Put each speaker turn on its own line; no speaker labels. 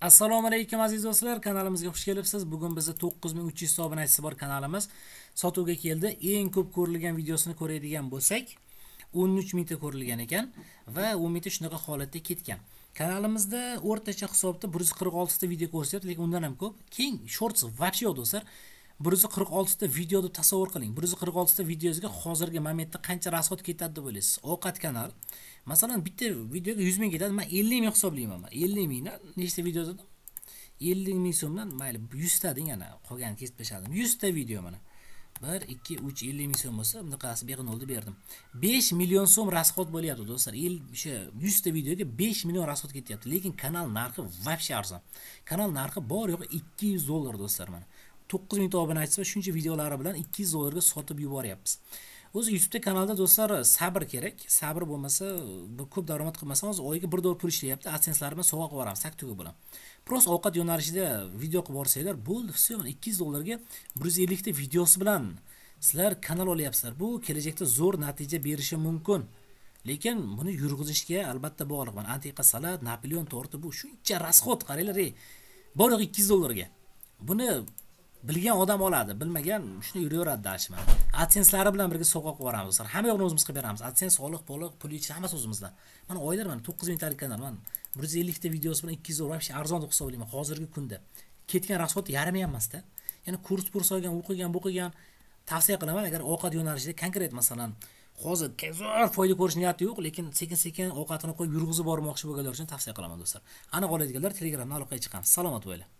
assalomu alaykum aziz do'stlar. Kanalimizga xush kelibsiz. Bugun bizni 9300 ta obunachisi bor kanalimiz sotuvga keldi. Eng ko'p ko'rilgan videosini ko'radigan bo'lsak 13 mingta ko'rilgan ekan va 10 mingta shunaqa holatda ketgan. Kanalimizda o'rtacha hisobda 146 ta video ko'rsatyapti lekin undan ham ko'p. Keng shorts вообще yo'q do'stlar. 146 ta videoni tasavvur qiling. 146 ta videongizga hozirgi momentda qancha rasxod ketadi deb o'ylaysiz. Ovqat kanal masalan bitta videoga 100 ming ketadi. Man 50 ming hisoblayman 50 mingdan nechta video dedim. 50 ming so'mdan mayli 100 ta deng ana qolganini kesib tashladim. 100 ta video mana. 1 2 3 50 ming so'm bo'lsa bunaqasi beqinoldi berdim. 5 million so'm rasxod bo'lyapti do'stlar. O'sha 100 ta videoga 5 million rasxod ketyapti. Lekin kanal narxi вообще arzon. Kanal narxi bor yo'g'i 200 dollar do'stlar mana. 9000 mingta obunachisi va shuncha videolari bilan 200 dollarga sotib yuboryapmiz. O'zi youtubeda kanalda do'stlar e, sabr kerak. Sabr bo'lmasa e, ko'p daromad qilmasangiz oyiga bir dollar pul ishlayapti adsenslari bilan sovg'a qilib yuboramiz taktuga bilan просто ovqat yo'nalishida video qilib yuborsanglar bo'ldi все ikki yuz dollarga bir yuz ellikta videosi bilan sizlar kanal olyapsizlar. Bu kelajakda zo'r natija berishi mumkin. Lekin buni yurg'izishga albatta bog'liq. Mana antiqa salat napoleon torti bu shuncha расход qaranglar ey bor yo'q ikki yuz dollarga. Buni bilgan odam oladi bilmagan shunday yuraveradi dashman adsenslari bilan birga sovg'a qilib yuboramiz. Do'stlar hamma yoqni o'zimiz qilib beramiz. Adsens soliq poliq pul yechish hammasi o'zimizda. Mana oylar mana to'qqiz mingtalik kanal mana bir yuz ellikta videosi bilan ikki yuz dollar вообще arzon deb hisoblayman. Hozirgi kunda. Ketgan расход yarmi ham emasda. Ya'ni kurs purs olgan o'qigan bo'qigan tavsiya qilaman agar ovqat yo'nalishida konkret masalan hozir zo'r foyda ko'rish niyati yo'q lekin sekin sekin ovqatini qo'yib yurg'izib bormoqchi bo'lganlar uchun tavsiya qilaman do'stlar. Aniq oladiganlar telegramdan aloqaga chiqamiz. Salomat bo'linglar